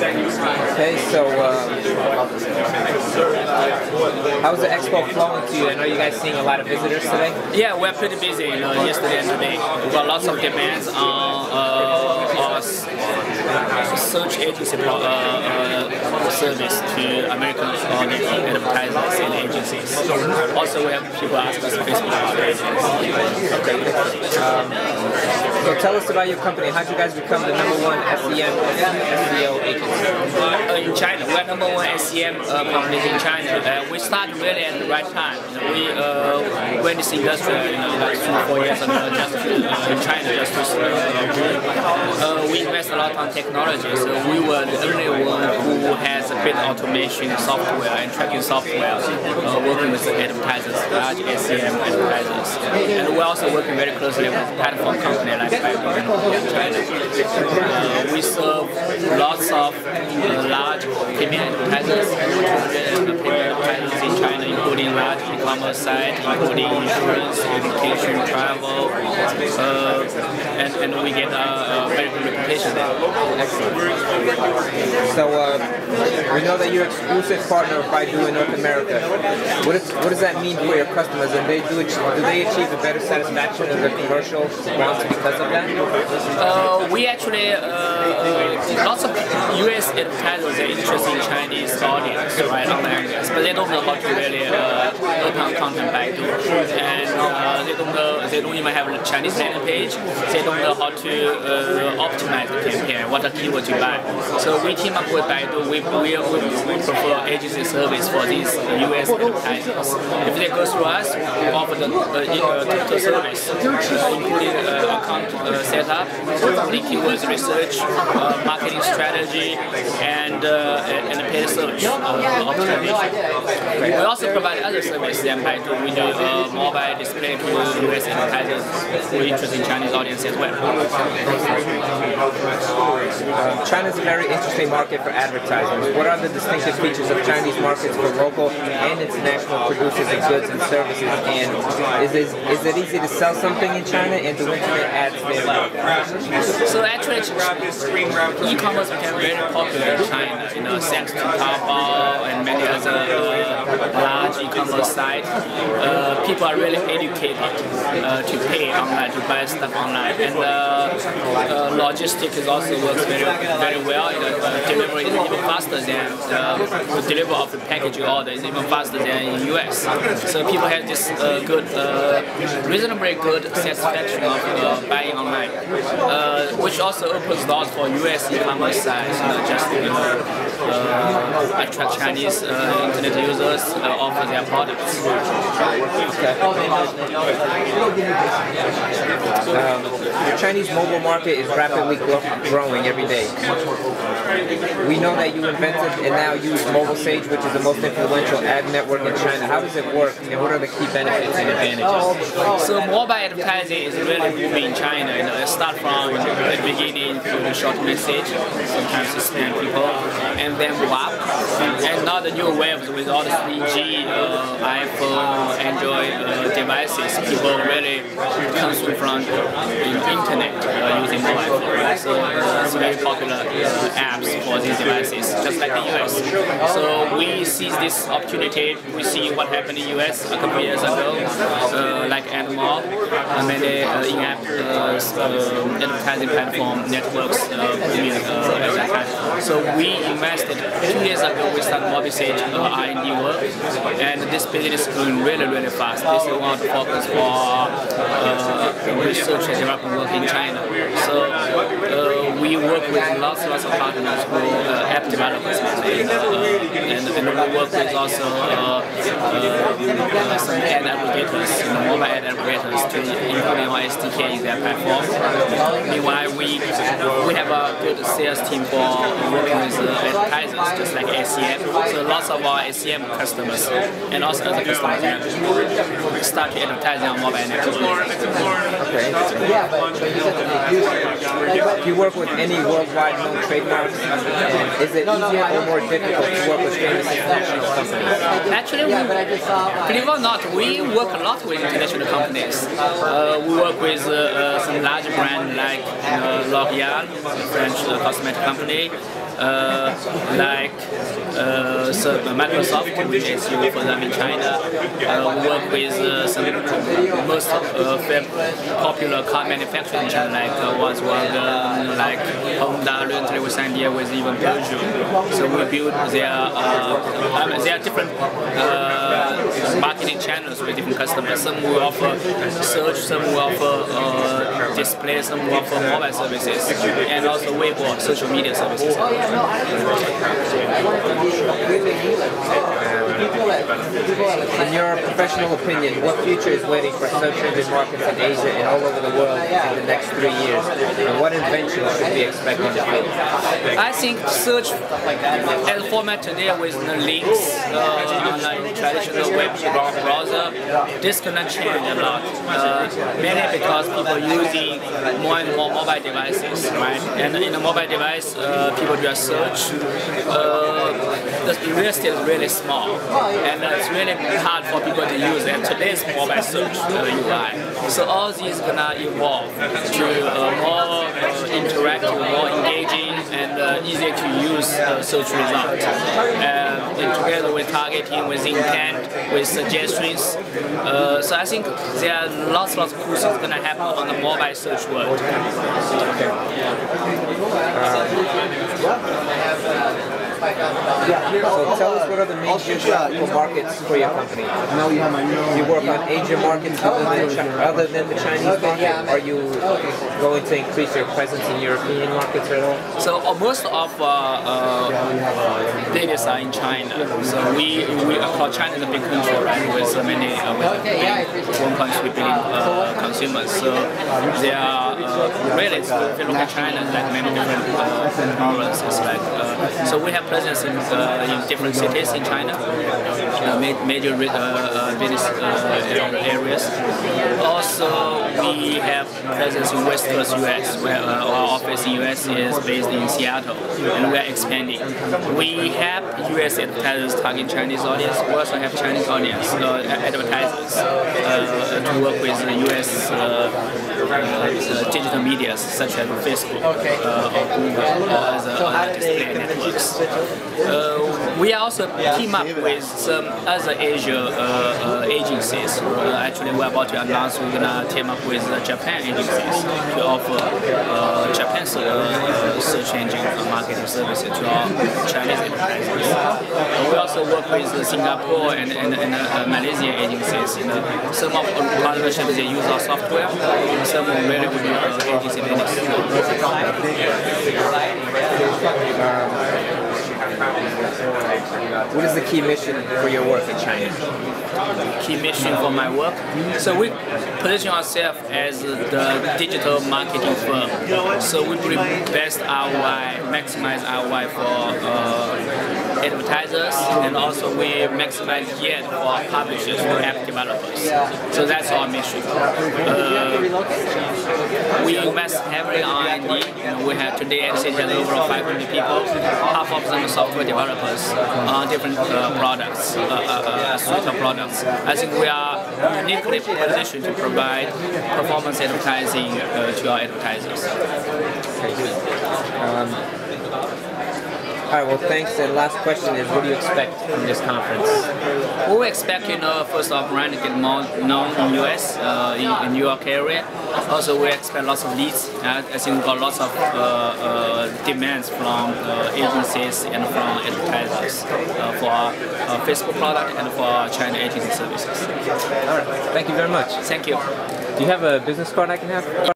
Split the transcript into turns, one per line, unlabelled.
Okay, so um, how's the expo flowing to you? I know you guys seeing a lot of visitors today.
Yeah, we're pretty busy you know, yesterday and today. We've got lots of demands on uh, our search agency uh, uh, service to American advertisers and agencies. Also, we have people ask us Facebook about
Okay. Um, so tell us about your company. How did you guys become the number one SEM SEO agency?
Uh, in China, we're number one SEM uh, company in China. Uh, we started really at the right time. You know, we uh, went this industry, you know, like three, four years ago, just uh, in China, just to uh, we invest a lot on technology. So we were the only one who has a bid automation software and tracking software, uh, working with advertisers, large SEM advertisers. And we're also working very closely with platform company like Uh, we serve lots of uh, large premium advertisers, premium in China, including large e-commerce sites, including insurance, education, travel, uh, and, and we get a, a very good reputation there.
So uh, we know that you're exclusive partner of Baidu in North America. What, is, what does that mean for your customers? And they do, do they achieve a better satisfaction of the commercial routes because of that?
Uh, we actually, uh, uh lots of US advertisers are interested in Chinese audience, right, on but they know how to really uh, content Baidu. And uh, they don't know, they don't even have a Chinese landing page. They don't know how to uh, optimize the campaign, what are keywords to buy. So we team up with Baidu. We, we, we, prefer agency service for these US advertisers. If they go through us, we offer the uh, total service, including uh, account uh, setup, including keywords research, uh, marketing strategy, and uh, and paid search uh, optimization. We also provide other services than Baidu. We do uh, mobile display to US advertisers who are interested in Chinese audience as well.
China is a very interesting market for advertisers. What are the distinctive features of Chinese markets for local and international producers of goods and services? And is it, is it easy to sell something in China and do internet ads there?
So actually, e-commerce became very popular in China, you know, thanks to Taobao and many other uh, e-commerce sites. Uh, people are really educated uh, to pay online, to buy stuff online. And uh, uh, logistics is also works very, very well. You know, delivery is even faster than the delivery of the packaging order is even faster than in US. So people have this uh, good, reasonably good satisfaction of buying online, which also opens doors for US e-commerce sites, you know, just you know, uh, attract Chinese uh, internet users, uh, offer their
Um, the Chinese mobile market is rapidly growing every day. We know that you invented and now use Mobile Sage, which is the most influential ad network in China. How does it work, and what are the key benefits and advantages?
So mobile advertising is really booming in China. You know, it starts from the beginning to the short message, sometimes to spam people, and then WAP, and now the new waves with all the 3G, uh, iPhone, Android uh, devices, people really consume from the internet uh, using mobile phone. So uh, it's very popular uh, apps for these devices, just like the US. So we seize this opportunity. We see what happened in the US a couple years ago, uh, like AdMob, uh, many uh, in-app uh, advertising platform networks uh, So we invested two years ago. We started Mobisage uh, R&D work, and this business is growing really, really fast. This is one of the focus for uh, research and development work in China. So uh, we work with lots, lots of partners who uh, app developers, and, and, and, we work with also uh, uh, some ad aggregators, you know, mobile ad aggregators to including our SDK in their platform. Meanwhile, we we have a good sales team for working with advertisers, just like SEM. So lots of our SEM customers and also other customers start to advertise on mobile networks.
Okay. Do you work with any worldwide known trademarks? And is it easier or more difficult to work with famous international companies?
Actually, we, believe it or not, we work a lot with international companies. Uh, we work with uh, uh, some large brands like uh, L'Oreal, a French uh, cosmetic company, uh, like uh, so Microsoft, which is used for them in China. Uh, we work with uh, some most uh, popular car manufacturers in China, like uh, Volkswagen, like Honda, recently we signed with even Peugeot. So we build their, uh, I there are different marketing channels with different customers. Some will offer search, some will offer display, some will offer mobile services, and also Weibo, social media services.
In your professional opinion, what future is waiting for search engine markets in Asia and all over the world in the next three years? And what inventions should we expect in the field?
I think search as format today with the links uh, on like traditional web browser, this gonna change a lot. Uh, mainly because people using more and more mobile devices, right? And in a mobile device, uh, people a search. Uh, the estate is really small, and it's really hard for people to use. And today's mobile search UI, so all these gonna evolve to uh, more uh, interactive, more engaging, and uh, easier to use search results. And together with targeting, with intent, with suggestions. So I think there are lots, lots of cool things gonna happen on the mobile search world.
So tell us what are the main geographical markets for your company? You work on Asian markets other than, Chi- other than the Chinese market? Are you going to increase your presence in European markets at all?
So uh, most of uh, uh, data are in China. So we we call China is a big country, right? With uh, many uh, with big 1.3 billion uh, consumers. So there are uh, really if you look at China, like many different uh, provinces. Like uh, so we have presence in, uh, in different cities in China, uh, ma- major uh, business areas. Also, we have presence in West Coast US, where our office in US is based in Seattle, and we are expanding. We have US advertisers targeting Chinese audience. We also have Chinese audience advertisers to work with the US uh, uh, digital media such as Facebook uh, or Google or other, other display networks. Uh, we are also team up with some other Asia uh, uh, agencies. Uh, actually, we're about to announce we're gonna team up with uh, Japan agencies to offer uh, Japan's uh, uh, search engine marketing services to our Chinese advertisers. Also work with Singapore and, and, and uh, Malaysian agencies. You know, some of our partnerships they use our software, some really good uh, agency
What is the key mission for your work in China?
key mission for my work. So we position ourselves as the digital marketing firm. So we bring best ROI, maximize ROI for uh, advertisers, and also we maximize yield for our publishers, for app developers. So that's our mission. Uh, we invest heavily on R&D. We have today at City over 500 people. Half of them are software developers on different uh, products, uh, uh, uh, suite of products. I think we are uniquely positioned to provide performance advertising uh, to our advertisers.
All right, well, thanks. And last question is, what do you expect from this conference?
We expect, you know, first of all, brand to get more known in US, uh, in, in New York area. Also, we expect lots of leads. Uh, I think we got lots of uh, uh, demands from uh, agencies and from advertisers uh, for our uh, Facebook product and for our China agency services.
All right, thank you very much.
Thank you.
Do you have a business card I can have?